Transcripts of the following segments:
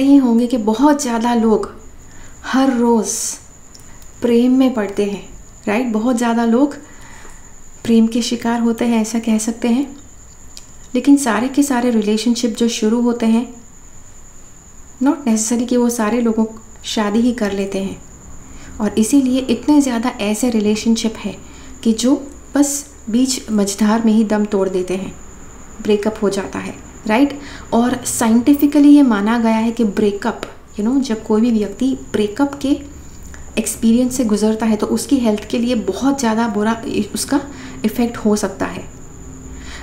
जानते ही होंगे कि बहुत ज़्यादा लोग हर रोज़ प्रेम में पड़ते हैं राइट बहुत ज़्यादा लोग प्रेम के शिकार होते हैं, ऐसा कह सकते हैं। लेकिन सारे के सारे रिलेशनशिप जो शुरू होते हैं नॉट नेसेसरी कि वो सारे लोगों शादी ही कर लेते हैं। और इसीलिए इतने ज़्यादा ऐसे रिलेशनशिप है कि जो बस बीच मझधार में ही दम तोड़ देते हैं ब्रेकअप हो जाता है। राइट और साइंटिफिकली ये माना गया है कि ब्रेकअप यू नो जब कोई भी व्यक्ति ब्रेकअप के एक्सपीरियंस से गुजरता है तो उसकी हेल्थ के लिए बहुत ज़्यादा बुरा उसका इफ़ेक्ट हो सकता है।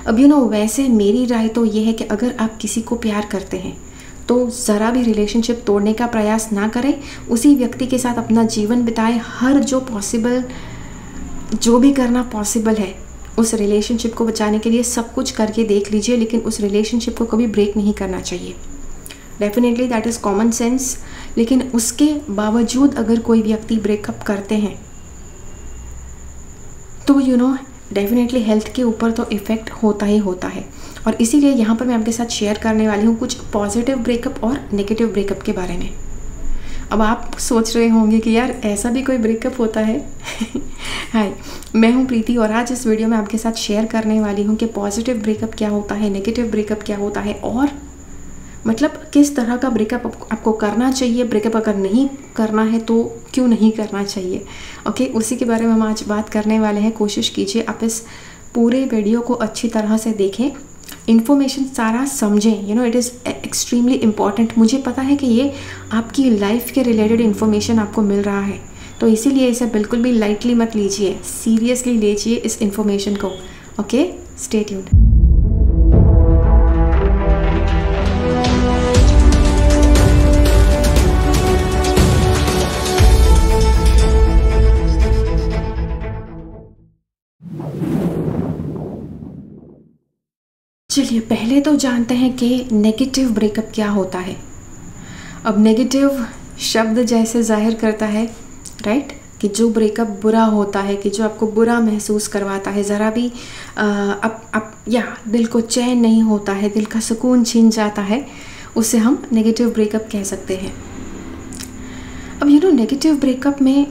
अब यू नो वैसे मेरी राय तो ये है कि अगर आप किसी को प्यार करते हैं तो ज़रा भी रिलेशनशिप तोड़ने का प्रयास ना करें। उसी व्यक्ति के साथ अपना जीवन बिताएँ। हर जो पॉसिबल जो भी करना पॉसिबल है उस रिलेशनशिप को बचाने के लिए सब कुछ करके देख लीजिए, लेकिन उस रिलेशनशिप को कभी ब्रेक नहीं करना चाहिए। Definitely that is common sense लेकिन उसके बावजूद अगर कोई व्यक्ति ब्रेकअप करते हैं तो यू नो डेफिनेटली हेल्थ के ऊपर तो इफ़ेक्ट होता ही होता है। और इसीलिए यहाँ पर मैं आपके साथ शेयर करने वाली हूँ कुछ पॉजिटिव ब्रेकअप और नेगेटिव ब्रेकअप के बारे में। अब आप सोच रहे होंगे कि यार, ऐसा भी कोई ब्रेकअप होता है? हाय मैं हूँ प्रीति और आज इस वीडियो में आपके साथ शेयर करने वाली हूँ कि पॉजिटिव ब्रेकअप क्या होता है नेगेटिव ब्रेकअप क्या होता है और मतलब किस तरह का ब्रेकअप आपको करना चाहिए? ब्रेकअप अगर नहीं करना है तो क्यों नहीं करना चाहिए? ओके उसी के बारे में हम आज बात करने वाले हैं। कोशिश कीजिए आप इस पूरे वीडियो को अच्छी तरह से देखें। इन्फॉर्मेशन सारा समझें. You know it is extremely important मुझे पता है कि ये आपकी लाइफ के रिलेटेड इन्फॉर्मेशन आपको मिल रहा है. तो इसीलिए इसे बिल्कुल भी लाइटली मत लीजिए. सीरियसली लीजिए इस इन्फॉर्मेशन को. ओके स्टेट ट्यून्ड पहले तो जानते हैं कि नेगेटिव ब्रेकअप क्या होता है। अब नेगेटिव शब्द जैसे ज़ाहिर करता है राइट कि जो ब्रेकअप बुरा होता है, कि जो आपको बुरा महसूस करवाता है, ज़रा भी अब अब या दिल को चैन नहीं होता है, दिल का सुकून छीन जाता है, उसे हम नेगेटिव ब्रेकअप कह सकते हैं। अब यू नो नेगेटिव ब्रेकअप में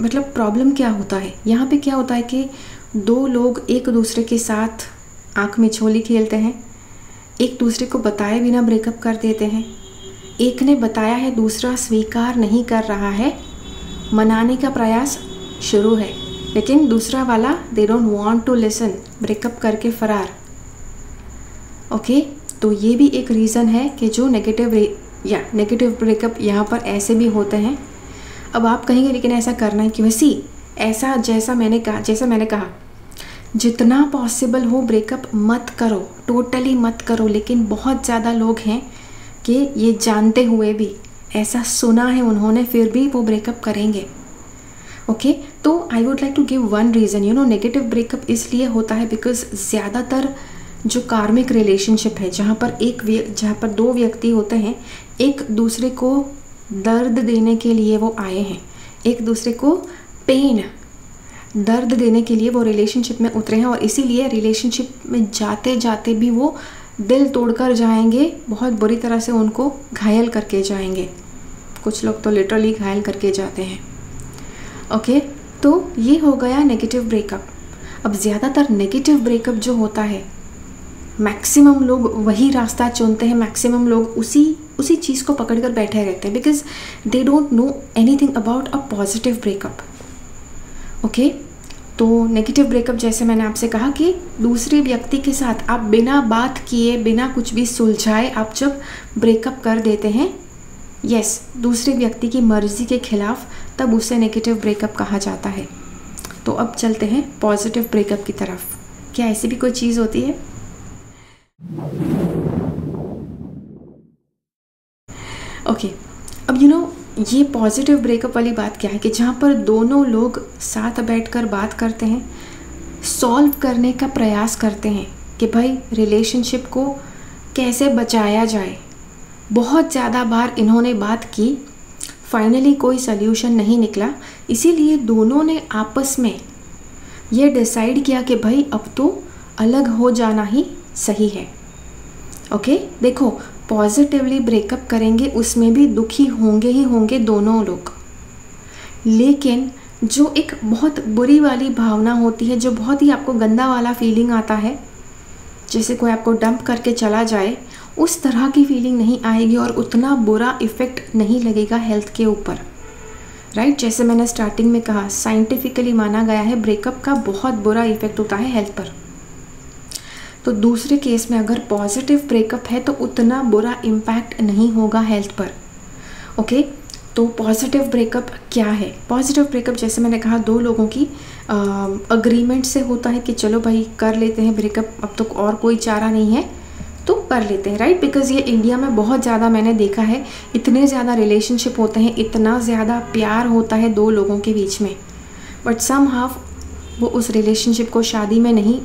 मतलब प्रॉब्लम क्या होता है? यहाँ पे क्या होता है कि दो लोग एक दूसरे के साथ आँख में छोली खेलते हैं एक दूसरे को बताए बिना ब्रेकअप कर देते हैं। एक ने बताया है, दूसरा स्वीकार नहीं कर रहा है। मनाने का प्रयास शुरू है, लेकिन दूसरा वाला they don't want to listen breakup करके फ़रार। ओके तो ये भी एक रीज़न है कि जो नेगेटिव या नेगेटिव ब्रेकअप यहाँ पर ऐसे भी होते हैं। अब आप कहेंगे, लेकिन ऐसा करना है कि वैसी ऐसा जैसा मैंने कहा, जैसा मैंने कहा जितना पॉसिबल हो ब्रेकअप मत करो टोटली मत करो, लेकिन बहुत ज़्यादा लोग हैं कि ये जानते हुए भी, ऐसा सुना है उन्होंने, फिर भी वो ब्रेकअप करेंगे ओके okay? तो I would like to give one reason you know negative breakup इसलिए होता है बिकॉज़ ज़्यादातर जो कार्मिक रिलेशनशिप है, जहाँ पर एक जहाँ पर दो व्यक्ति होते हैं, एक दूसरे को दर्द देने के लिए वो आए हैं, एक दूसरे को पेन दर्द देने के लिए वो रिलेशनशिप में उतरे हैं और इसीलिए रिलेशनशिप में जाते जाते भी वो दिल तोड़कर जाएँगे, बहुत बुरी तरह से उनको घायल करके जाएँगे। कुछ लोग तो लिटरली घायल करके जाते हैं। ओके तो ये हो गया नेगेटिव ब्रेकअप अब ज़्यादातर नेगेटिव ब्रेकअप जो होता है मैक्सिमम लोग वही रास्ता चुनते हैं मैक्सिमम लोग उसी उसी चीज़ को पकड़ कर बैठे रहते हैं। Because they don't know anything about a positive breakup okay तो नेगेटिव ब्रेकअप जैसे मैंने आपसे कहा कि दूसरे व्यक्ति के साथ आप बिना बात किए, बिना कुछ भी सुलझाए आप जब ब्रेकअप कर देते हैं यस दूसरे व्यक्ति की मर्ज़ी के खिलाफ तब उसे नेगेटिव ब्रेकअप कहा जाता है। तो अब चलते हैं पॉजिटिव ब्रेकअप की तरफ़। क्या ऐसी भी कोई चीज़ होती है ओके okay. अब यू पॉजिटिव ब्रेकअप वाली बात क्या है कि जहाँ पर दोनों लोग साथ बैठकर बात करते हैं सॉल्व करने का प्रयास करते हैं कि भाई रिलेशनशिप को कैसे बचाया जाए। बहुत ज़्यादा बार इन्होंने बात की फाइनली कोई सल्यूशन नहीं निकला। इसीलिए दोनों ने आपस में ये डिसाइड किया कि भाई अब तो अलग हो जाना ही सही है। ओके देखो पॉजिटिवली ब्रेकअप करेंगे, उसमें भी दुखी होंगे ही होंगे दोनों लोग। लेकिन जो एक बहुत बुरी वाली भावना होती है, जो बहुत ही आपको गंदा वाला फीलिंग आता है, जैसे कोई आपको डंप करके चला जाए, उस तरह की फीलिंग नहीं आएगी और उतना बुरा इफ़ेक्ट नहीं लगेगा हेल्थ के ऊपर। राइट? जैसे मैंने स्टार्टिंग में कहा साइंटिफिकली माना गया है ब्रेकअप का बहुत बुरा इफ़ेक्ट होता है हेल्थ पर। तो दूसरे केस में अगर पॉजिटिव ब्रेकअप है तो उतना बुरा इम्पैक्ट नहीं होगा हेल्थ पर। ओके? तो पॉजिटिव ब्रेकअप क्या है? पॉजिटिव ब्रेकअप जैसे मैंने कहा, दो लोगों की अग्रीमेंट से होता है कि चलो भाई, कर लेते हैं ब्रेकअप अब तो और कोई चारा नहीं है तो कर लेते हैं राइट बिकॉज़ ये इंडिया में बहुत ज़्यादा मैंने देखा है, इतने ज़्यादा रिलेशनशिप होते हैं, इतना ज़्यादा प्यार होता है दो लोगों के बीच में। बट सम हाफ़ वो उस रिलेशनशिप को शादी में नहीं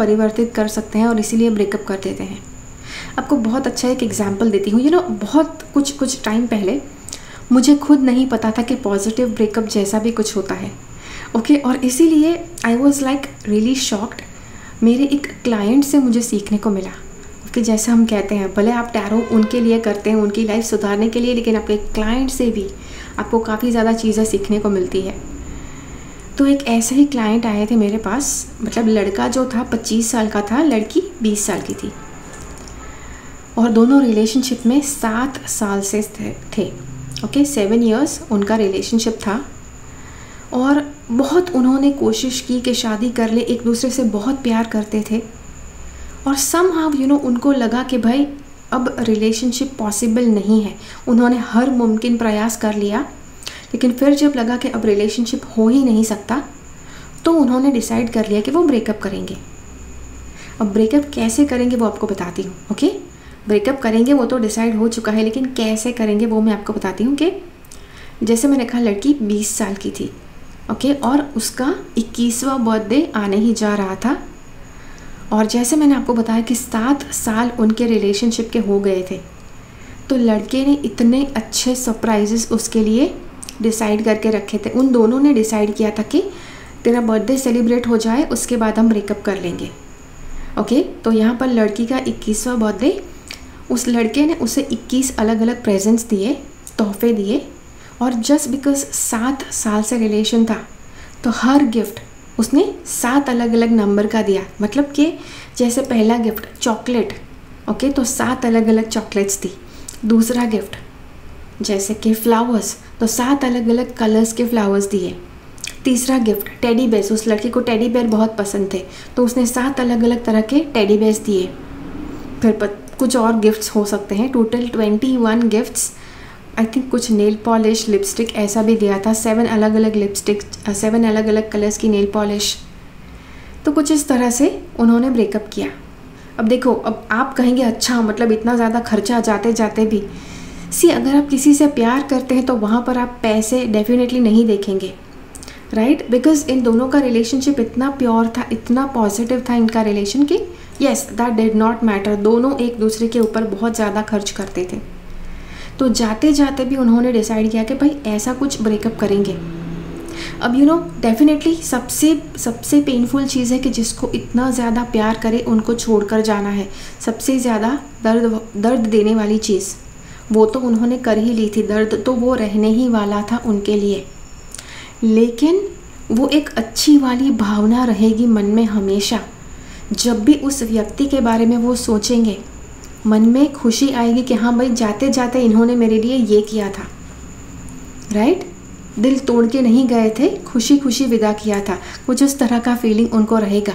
परिवर्तित कर सकते हैं और इसीलिए ब्रेकअप कर देते हैं। आपको बहुत अच्छा एक एग्ज़ाम्पल देती हूँ। यू नो बहुत कुछ कुछ टाइम पहले मुझे खुद नहीं पता था कि पॉजिटिव ब्रेकअप जैसा भी कुछ होता है। ओके okay, और इसीलिए I was like really shocked मेरे एक क्लाइंट से मुझे सीखने को मिला कि जैसे हम कहते हैं भले आप टैरो उनके लिए करते हैं उनकी लाइफ सुधारने के लिए लेकिन आपके क्लाइंट से भी आपको काफ़ी ज़्यादा चीज़ें सीखने को मिलती है। तो एक ऐसे ही क्लाइंट आए थे मेरे पास। मतलब लड़का जो था, पच्चीस साल का था, लड़की बीस साल की थी। और दोनों रिलेशनशिप में सात साल से थे ओके सेवन ईयर्स उनका रिलेशनशिप था। और बहुत उन्होंने कोशिश की कि शादी कर ले, एक दूसरे से बहुत प्यार करते थे। और सम हाव यू नो उनको लगा कि भाई, अब रिलेशनशिप पॉसिबल नहीं है। उन्होंने हर मुमकिन प्रयास कर लिया। लेकिन फिर जब लगा कि अब रिलेशनशिप हो ही नहीं सकता तो उन्होंने डिसाइड कर लिया कि वो ब्रेकअप करेंगे। अब ब्रेकअप कैसे करेंगे वो आपको बताती हूँ ओके ब्रेकअप करेंगे वो तो डिसाइड हो चुका है, लेकिन कैसे करेंगे वो मैं आपको बताती हूँ कि जैसे मैंने कहा, लड़की 20 साल की थी ओके और उसका 21वां बर्थडे आने ही जा रहा था। और जैसे मैंने आपको बताया कि सात साल उनके रिलेशनशिप के हो गए थे तो लड़के ने इतने अच्छे सरप्राइजेस उसके लिए डिसाइड करके रखे थे। उन दोनों ने डिसाइड किया था कि तेरा बर्थडे सेलिब्रेट हो जाए, उसके बाद हम ब्रेकअप कर लेंगे। ओके तो यहाँ पर लड़की का इक्कीसवा बर्थडे उस लड़के ने उसे 21 अलग अलग प्रेजेंट्स दिए, तोहफे दिए, और जस्ट बिकॉज़ सात साल से रिलेशन था तो हर गिफ्ट उसने सात अलग अलग नंबर का दिया। मतलब कि जैसे पहला गिफ्ट चॉकलेट ओके तो सात अलग अलग चॉकलेट्स थी। दूसरा गिफ्ट जैसे कि फ्लावर्स तो सात अलग अलग कलर्स के फ्लावर्स दिए। तीसरा गिफ्ट टेडी बेस उस लड़की को टेडी बेयर बहुत पसंद थे तो उसने सात अलग अलग तरह के टेडी बेस दिए। फिर कुछ और गिफ्ट्स हो सकते हैं। Total twenty one gifts I think कुछ नेल पॉलिश लिपस्टिक ऐसा भी दिया था। सेवन अलग अलग लिपस्टिक सेवन अलग अलग कलर्स की नेल पॉलिश तो कुछ इस तरह से उन्होंने ब्रेकअप किया। अब देखो, अब आप कहेंगे अच्छा मतलब इतना ज़्यादा खर्चा जाते जाते भी सी अगर आप किसी से प्यार करते हैं तो वहाँ पर आप पैसे डेफिनेटली नहीं देखेंगे राइट बिकॉज़ इन दोनों का रिलेशनशिप इतना प्योर था, इतना पॉजिटिव था इनका रिलेशन कि yes that did not matter दोनों एक दूसरे के ऊपर बहुत ज़्यादा खर्च करते थे। तो जाते जाते भी उन्होंने डिसाइड किया कि भाई, ऐसा कुछ ब्रेकअप करेंगे। अब यू नो डेफिनेटली सबसे सबसे पेनफुल चीज़ है कि जिसको इतना ज़्यादा प्यार करे, उनको छोड़कर जाना है। सबसे ज़्यादा दर्द दर्द देने वाली चीज़। वो तो उन्होंने कर ही ली थी दर्द तो वो रहने ही वाला था उनके लिए। लेकिन वो एक अच्छी वाली भावना रहेगी मन में हमेशा। जब भी उस व्यक्ति के बारे में वो सोचेंगे, मन में खुशी आएगी कि हाँ भाई, जाते जाते इन्होंने मेरे लिए ये किया था। राइट दिल तोड़ के नहीं गए थे खुशी खुशी विदा किया था। कुछ उस तरह का फीलिंग उनको रहेगा।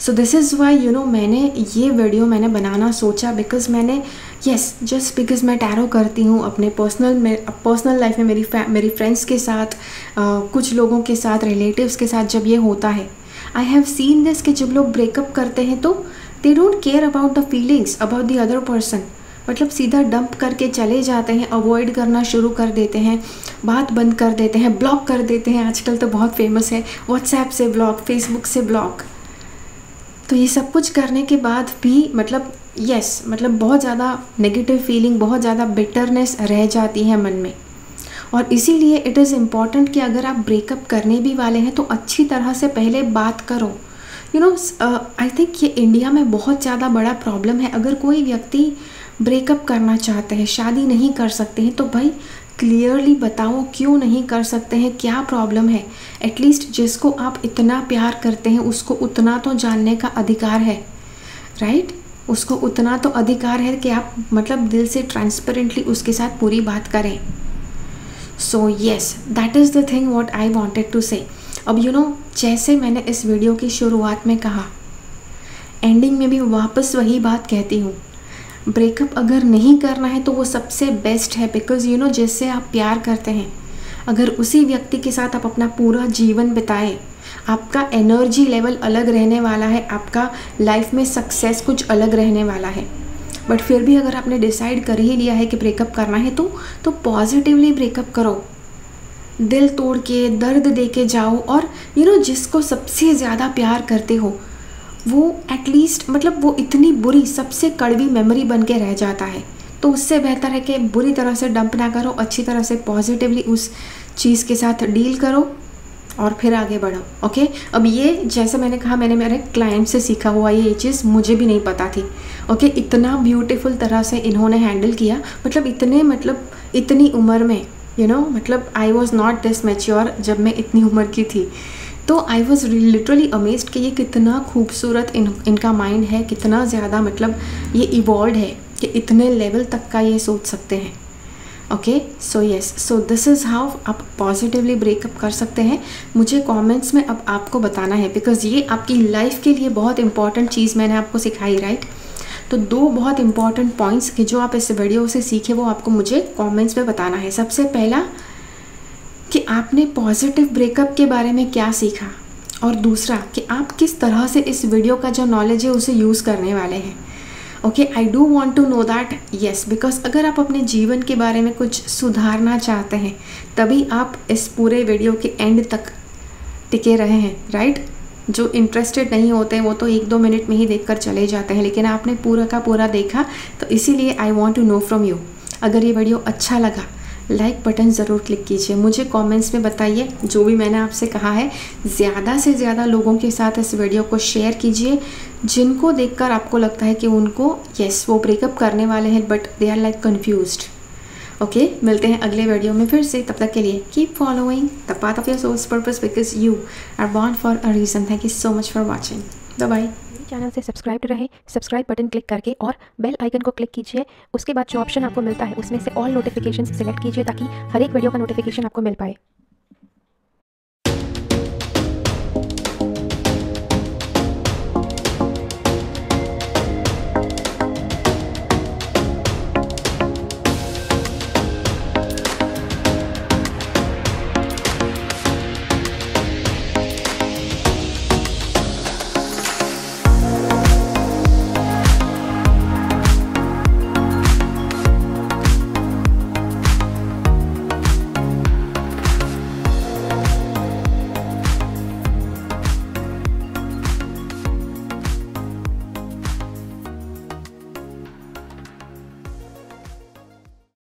So this is why you know मैंने ये वीडियो मैंने बनाना सोचा बिकॉज़ मैंने येस जस्ट बिकॉज़ मैं टैरो करती हूँ अपने पर्सनल पर्सनल लाइफ में मेरी मेरी फ्रेंड्स के साथ uh, कुछ लोगों के साथ रिलेटिव्स के साथ जब ये होता है। आई हैव सीन दिस कि जब लोग ब्रेकअप करते हैं तो they don't care about the feelings about the other person मतलब सीधा डंप करके चले जाते हैं अवॉइड करना शुरू कर देते हैं बात बंद कर देते हैं ब्लॉक कर देते हैं। आजकल तो बहुत फ़ेमस है व्हाट्सएप से ब्लॉक फेसबुक से ब्लॉक तो ये सब कुछ करने के बाद भी मतलब यस yes, मतलब बहुत ज़्यादा नेगेटिव फीलिंग बहुत ज़्यादा बिटरनेस रह जाती है मन में। और इसीलिए इट इज़ इंपॉर्टेंट कि अगर आप ब्रेकअप करने भी वाले हैं तो अच्छी तरह से पहले बात करो। यू नो आई थिंक ये इंडिया में बहुत ज़्यादा बड़ा प्रॉब्लम है। अगर कोई व्यक्ति ब्रेकअप करना चाहते हैं शादी नहीं कर सकते हैं तो भाई क्लियरली बताओ क्यों नहीं कर सकते हैं क्या प्रॉब्लम है? एटलीस्ट जिसको आप इतना प्यार करते हैं उसको उतना तो जानने का अधिकार है राइट right? उसको उतना तो अधिकार है कि आप मतलब दिल से ट्रांसपेरेंटली उसके साथ पूरी बात करें। So yes that is the thing what I wanted to say अब यू you नो know, जैसे मैंने इस वीडियो की शुरुआत में कहा एंडिंग में भी वापस वही बात कहती हूँ। ब्रेकअप अगर नहीं करना है तो वो सबसे बेस्ट है बिकॉज़ यू नो जिससे आप प्यार करते हैं अगर उसी व्यक्ति के साथ आप अपना पूरा जीवन बिताए आपका एनर्जी लेवल अलग रहने वाला है आपका लाइफ में सक्सेस कुछ अलग रहने वाला है। बट फिर भी अगर आपने डिसाइड कर ही लिया है कि ब्रेकअप करना है तो तो पॉजिटिवली ब्रेकअप करो। दिल तोड़ के दर्द दे के जाओ और यू you नो know, जिसको सबसे ज़्यादा प्यार करते हो वो एटलीस्ट मतलब वो इतनी बुरी सबसे कड़वी मेमोरी बन के रह जाता है। तो उससे बेहतर है कि बुरी तरह से डंप ना करो अच्छी तरह से पॉजिटिवली उस चीज़ के साथ डील करो और फिर आगे बढ़ो ओके अब ये जैसे मैंने कहा मैंने मेरे क्लाइंट से सीखा हुआ ये चीज़ मुझे भी नहीं पता थी ओके इतना ब्यूटीफुल तरह से इन्होंने हैंडल किया मतलब इतने मतलब इतनी उम्र में यू you नो know, मतलब I was not this mature जब मैं इतनी उम्र की थी। तो आई वॉज़ लिटरली अमेज्ड कि ये कितना खूबसूरत इन, इनका माइंड है, कितना ज़्यादा मतलब ये इवॉल्व है कि इतने लेवल तक का ये सोच सकते हैं। Okay so yes so this is how आप पॉजिटिवली ब्रेकअप कर सकते हैं। मुझे कमेंट्स में अब आपको बताना है बिकॉज़ ये आपकी लाइफ के लिए बहुत इंपॉर्टेंट चीज़ मैंने आपको सिखाई राइट right? तो दो बहुत इंपॉर्टेंट पॉइंट्स कि जो आप इस वीडियो से सीखे, वो आपको मुझे कमेंट्स में बताना है। सबसे पहला कि आपने पॉजिटिव ब्रेकअप के बारे में क्या सीखा? और दूसरा, कि आप किस तरह से इस वीडियो का जो नॉलेज है, उसे यूज़ करने वाले हैं? Okay I do want to know that yes because अगर आप अपने जीवन के बारे में कुछ सुधारना चाहते हैं, तभी आप इस पूरे वीडियो के एंड तक टिके रहे हैं राइट right? जो इंटरेस्टेड नहीं होते, वो तो एक दो मिनट में ही देखकर चले जाते हैं, लेकिन आपने पूरा का पूरा देखा तो इसीलिए I want to know from you अगर ये वीडियो अच्छा लगा लाइक बटन ज़रूर क्लिक कीजिए। मुझे कमेंट्स में बताइए, जो भी मैंने आपसे कहा है, ज़्यादा से ज़्यादा लोगों के साथ इस वीडियो को शेयर कीजिए, जिनको देखकर आपको लगता है कि उनको यस वो ब्रेकअप करने वाले हैं but they are like confuse okay मिलते हैं अगले वीडियो में फिर से। तब तक के लिए keep following the path of your source purpose because you are born for a reason thank you so much for watching bye channel से सब्सक्राइब रहे, सब्सक्राइब बटन क्लिक करके और बेल आइकन को क्लिक कीजिए। उसके बाद जो ऑप्शन आपको मिलता है, उसमें से ऑल नोटिफिकेशन सेलेक्ट कीजिए ताकि हर एक वीडियो का नोटिफिकेशन आपको मिल पाए।